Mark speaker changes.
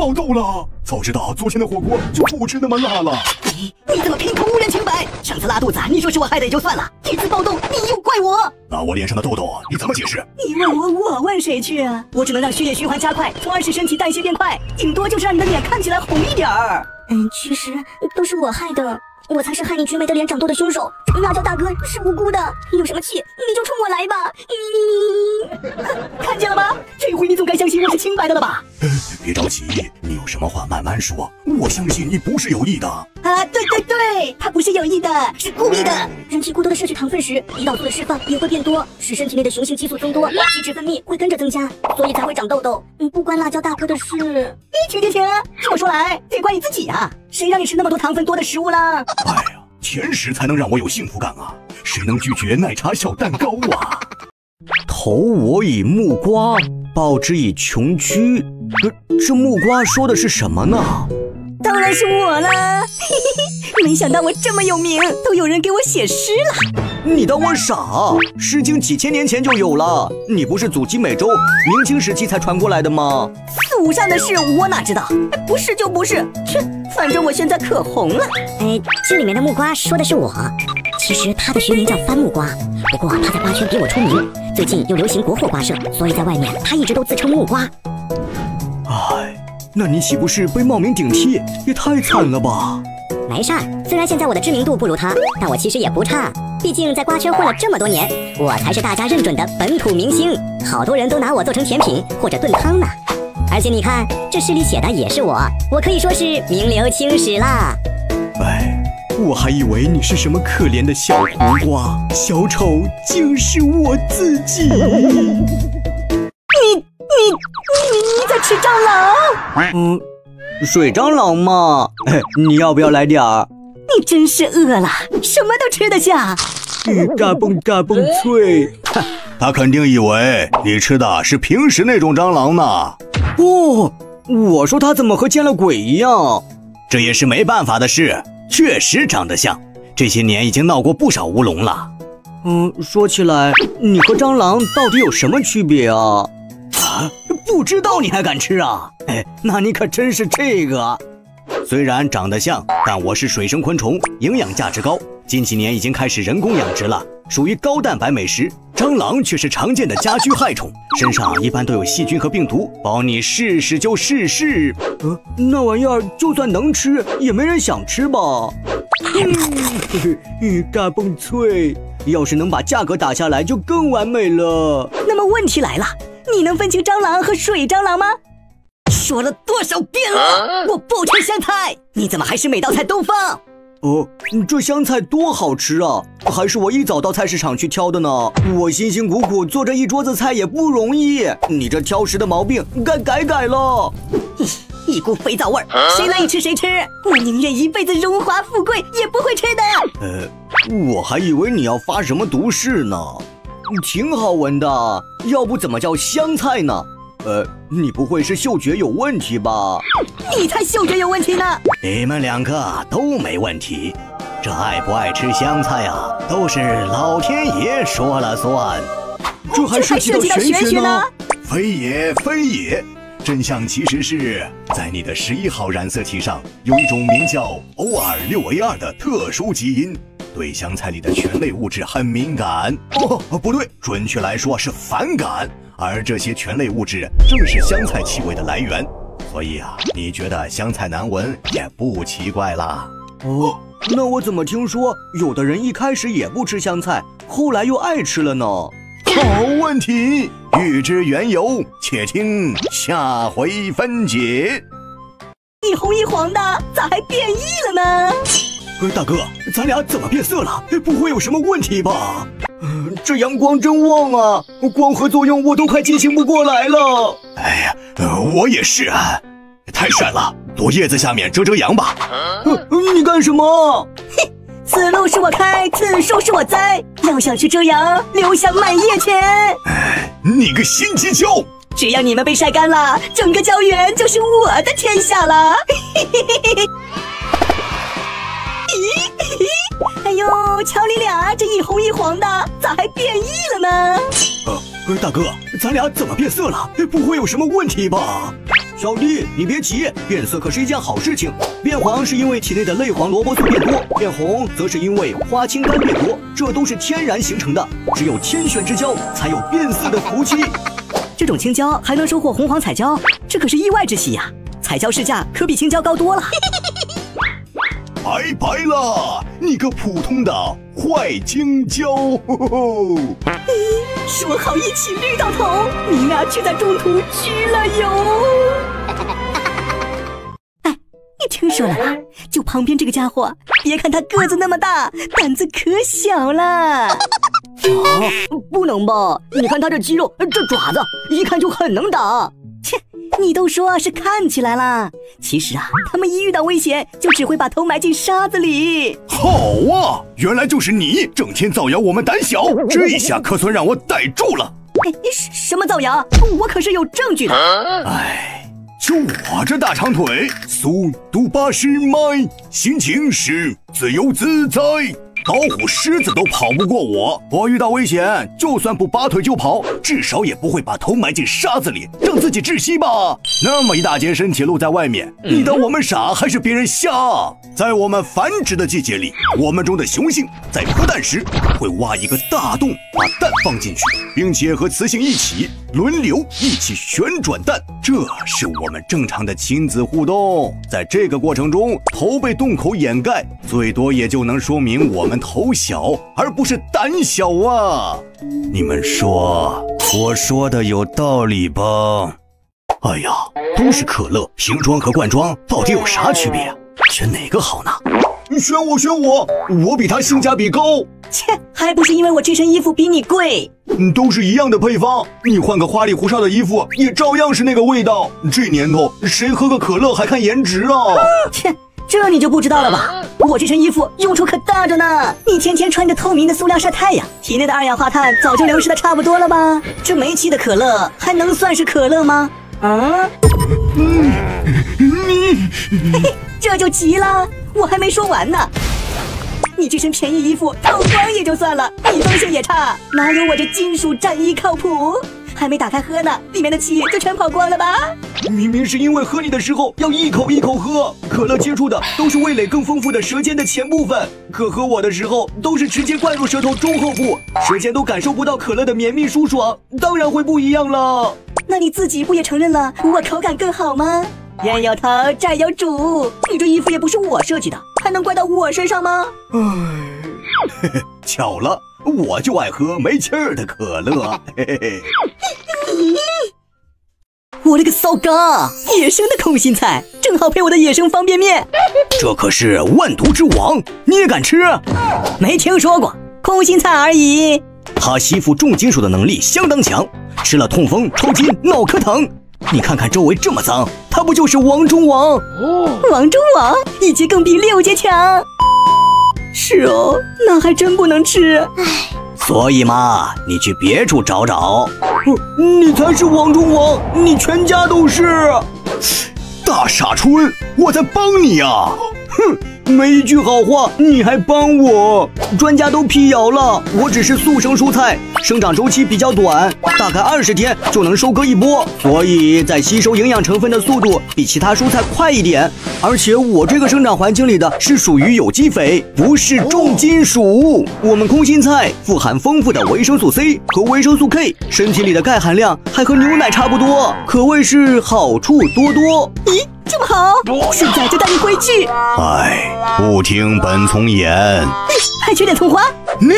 Speaker 1: 爆痘了！早知道昨天的火锅就不吃那么辣了。
Speaker 2: 你你怎么凭空污人清白？上次拉肚子你说是我害的也就算了，这次爆痘你又怪我。
Speaker 1: 那我脸上的痘痘你怎么解释？
Speaker 2: 你问我，我问谁去啊？我只能让血液循环加快，从而使身体代谢变快，顶多就是让你的脸看起来红一点儿。
Speaker 3: 嗯，其实都是我害的。我才是害你绝美的脸长痘的凶手，辣椒大哥是无辜的，有什么气你就冲我来吧！
Speaker 2: 看见了吗？这回你总该相信我是清白的了吧？
Speaker 1: 别着急，你有什么话慢慢说，我相信你不是有意的。啊，
Speaker 2: 对对对，他不是有意的，是故意的。
Speaker 3: 人体过多的摄取糖分时，胰岛素的释放也会变多，使身体内的雄性激素增多，皮脂分泌会跟着增加，所以才会长痘痘。嗯，不关辣椒大哥的事。
Speaker 2: 停停停，听我说来，得怪你自己啊。谁让你吃那么多糖分多的食物了？
Speaker 1: 哎呀，甜食才能让我有幸福感啊！谁能拒绝奶茶小蛋糕啊？
Speaker 4: 投我以木瓜，报之以琼琚。这这木瓜说的是什么呢？
Speaker 2: 当然是我啦，嘿嘿嘿！没想到我这么有名，都有人给我写诗了。
Speaker 4: 你当我傻？《诗经》几千年前就有了，你不是祖籍美洲，明清时期才传过来的吗？
Speaker 2: 祖上的事我哪知道？不是就不是，切！反正我现在可红了。
Speaker 3: 哎，这里面的木瓜说的是我，其实他的学名叫番木瓜，不过他在瓜圈比我出名，最近又流行国货瓜社，所以在外面他一直都自称木瓜。
Speaker 4: 哎。那你岂不是被冒名顶替？也太惨了吧！
Speaker 3: 没事儿，虽然现在我的知名度不如他，但我其实也不差。毕竟在瓜圈混了这么多年，我才是大家认准的本土明星。好多人都拿我做成甜品或者炖汤呢。而且你看，这诗里写的也是我，我可以说是名留青史啦。
Speaker 4: 哎，我还以为你是什么可怜的小黄瓜，小丑竟是我自己。
Speaker 2: 你你你在吃蟑螂？
Speaker 4: 嗯，水蟑螂嘛。你要不要来点儿？
Speaker 2: 你真是饿了，什么都吃得下。
Speaker 4: 嘎嘣嘎嘣脆。
Speaker 1: 他肯定以为你吃的是平时那种蟑螂呢。
Speaker 4: 哦，我说他怎么和见了鬼一样？
Speaker 1: 这也是没办法的事，确实长得像。这些年已经闹过不少乌龙了。
Speaker 4: 嗯，说起来，你和蟑螂到底有什么区别啊？不知道你还敢吃啊？哎，那你可真是这个。
Speaker 1: 虽然长得像，但我是水生昆虫，营养价值高。近几年已经开始人工养殖了，属于高蛋白美食。蟑螂却是常见的家居害虫，身上一般都有细菌和病毒，保你试试就试试。
Speaker 4: 呃，那玩意儿就算能吃，也没人想吃吧？嘿嘿，嘎嘣脆，要是能把价格打下来，就更完美了。
Speaker 2: 那么问题来了。你能分清蟑螂和水蟑螂吗？说了多少遍了，我不吃香菜，你怎么还是每道菜都放？
Speaker 4: 哦，这香菜多好吃啊！还是我一早到菜市场去挑的呢。我辛辛苦苦做这一桌子菜也不容易，你这挑食的毛病该改改了。
Speaker 2: 一股肥皂味儿，谁愿意吃谁吃。我宁愿一辈子荣华富贵，也不会吃的。
Speaker 4: 呃，我还以为你要发什么毒誓呢。挺好闻的，要不怎么叫香菜呢？呃，你不会是嗅觉有问题吧？
Speaker 2: 你才嗅觉有问题呢！
Speaker 1: 你们两个都没问题，这爱不爱吃香菜啊，都是老天爷说了算。
Speaker 4: 这还涉及到玄学呢？
Speaker 1: 非也非也，真相其实是在你的十一号染色体上有一种名叫 O R 六 A 二的特殊基因。对香菜里的醛类物质很敏感哦，不对，准确来说是反感。而这些醛类物质正是香菜气味的来源，所以啊，你觉得香菜难闻也不奇怪啦。
Speaker 4: 哦，那我怎么听说有的人一开始也不吃香菜，后来又爱吃了呢？
Speaker 1: 好问题，欲知缘由，且听下回分解。
Speaker 2: 一红一黄的，咋还变异了呢？
Speaker 4: 大哥，咱俩怎么变色了？不会有什么问题吧？这阳光真旺啊，光合作用我都快进行不过来了。
Speaker 1: 哎呀，我也是啊，太晒了，躲叶子下面遮遮阳吧。
Speaker 4: 你干什么？
Speaker 2: 嘿，此路是我开，此树是我栽。要想去遮阳，留下满叶钱。
Speaker 1: 哎，你个心机胶！
Speaker 2: 只要你们被晒干了，整个胶原就是我的天下了。嘿嘿嘿嘿。咦，哎呦，瞧你俩这一红一黄的，咋还变异了呢？
Speaker 4: 呃，大哥，咱俩怎么变色了？不会有什么问题吧？小弟，你别急，变色可是一件好事情。变黄是因为体内的类黄萝卜素变多，变红则是因为花青苷变多，这都是天然形成的。只有天选之交才有变色的福气。
Speaker 2: 这种青椒还能收获红黄彩椒，这可是意外之喜呀！彩椒市价可比青椒高多了。
Speaker 1: 拜拜啦，你个普通的坏青椒！
Speaker 2: 说好一起绿到头，你俩却在中途聚了油！哎，你听说了吧？就旁边这个家伙，别看他个子那么大，胆子可小了。哦，不能吧？你看他这肌肉，这爪子，一看就很能打。切！你都说是看起来啦，其实啊，他们一遇到危险就只会把头埋进沙子里。
Speaker 1: 好啊，原来就是你，整天造谣我们胆小，这下可算让我逮住了。
Speaker 2: 哎，什么造谣？我可是有证据的。
Speaker 1: 哎，就我这大长腿，速度八十迈，心情是自由自在。老虎、狮子都跑不过我，我遇到危险，就算不拔腿就跑，至少也不会把头埋进沙子里，让自己窒息吧。那么一大截身体露在外面，你当我们傻还是别人瞎？在我们繁殖的季节里，我们中的雄性在孵蛋时会挖一个大洞，把蛋放进去，并且和雌性一起轮流一起旋转蛋，这是我们正常的亲子互动。在这个过程中，头被洞口掩盖，最多也就能说明我。我们头小，而不是胆小啊！你们说我说的有道理吧？哎呀，都是可乐，瓶装和罐装到底有啥区别？选哪个好呢？选我，选我，我比它性价比高。
Speaker 2: 切，还不是因为我这身衣服比你贵。
Speaker 1: 嗯，都是一样的配方，你换个花里胡哨的衣服，也照样是那个味道。这年头，谁喝个可乐还看颜值啊？
Speaker 2: 切。这你就不知道了吧？我这身衣服用处可大着呢。你天天穿着透明的塑料晒太阳，体内的二氧化碳早就流失的差不多了吧？这没气的可乐还能算是可乐吗？啊？嗯，你，嘿嘿，这就急了。我还没说完呢。你这身便宜衣服透光也就算了，密封性也差，哪有我这金属战衣靠谱？还没打开喝呢，里面的气就全跑光了吧？
Speaker 4: 明明是因为喝你的时候要一口一口喝，可乐接触的都是味蕾更丰富的舌尖的前部分，可喝我的时候都是直接灌入舌头中后部，舌尖都感受不到可乐的绵密舒爽，当然会不一样了。
Speaker 2: 那你自己不也承认了我口感更好吗？冤有头债有主，你这衣服也不是我设计的，还能怪到我身上吗？唉，
Speaker 1: 嘿嘿，巧了。我就爱喝没气儿的可乐，嘿嘿嘿。
Speaker 2: 我勒个骚嘎！野生的空心菜正好配我的野生方便面。
Speaker 1: 这可是万毒之王，你也敢吃？
Speaker 2: 没听说过，空心菜而已。
Speaker 1: 它吸附重金属的能力相当强，吃了痛风、抽筋、脑壳疼。你看看周围这么脏，它不就是王中王？
Speaker 2: 王中王，一阶更比六阶强。是哦，那还真不能吃。唉，
Speaker 1: 所以嘛，你去别处找找。
Speaker 4: 你才是王中王，你全家都是。
Speaker 1: 大傻春，我在帮你呀。
Speaker 4: 哼。没一句好话，你还帮我？专家都辟谣了，我只是速生蔬菜，生长周期比较短，大概二十天就能收割一波，所以在吸收营养成分的速度比其他蔬菜快一点。而且我这个生长环境里的是属于有机肥，不是重金属。我们空心菜富含丰富的维生素 C 和维生素 K，身体里的钙含量还和牛奶差不多，可谓是好处多多。
Speaker 2: 咦？这么好，现在就带你回去。
Speaker 1: 哎，不听本从言，
Speaker 2: 还缺点葱花。
Speaker 1: 你